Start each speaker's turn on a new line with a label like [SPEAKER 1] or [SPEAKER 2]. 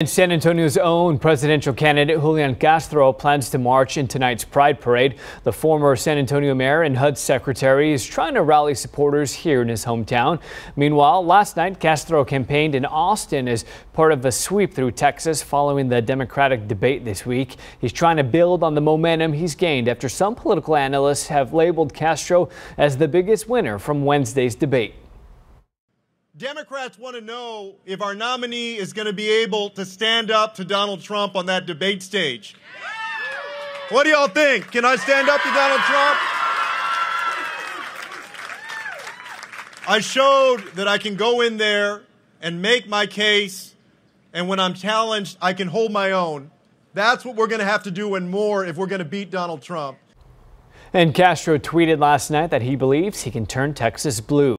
[SPEAKER 1] And San Antonio's own presidential candidate Julian Castro plans to march in tonight's Pride Parade. The former San Antonio mayor and HUD secretary is trying to rally supporters here in his hometown. Meanwhile, last night Castro campaigned in Austin as part of a sweep through Texas following the Democratic debate this week. He's trying to build on the momentum he's gained after some political analysts have labeled Castro as the biggest winner from Wednesday's debate.
[SPEAKER 2] Democrats want to know if our nominee is going to be able to stand up to Donald Trump on that debate stage. What do y'all think? Can I stand up to Donald Trump? I showed that I can go in there and make my case, and when I'm challenged, I can hold my own. That's what we're going to have to do and more if we're going to beat Donald Trump.
[SPEAKER 1] And Castro tweeted last night that he believes he can turn Texas blue.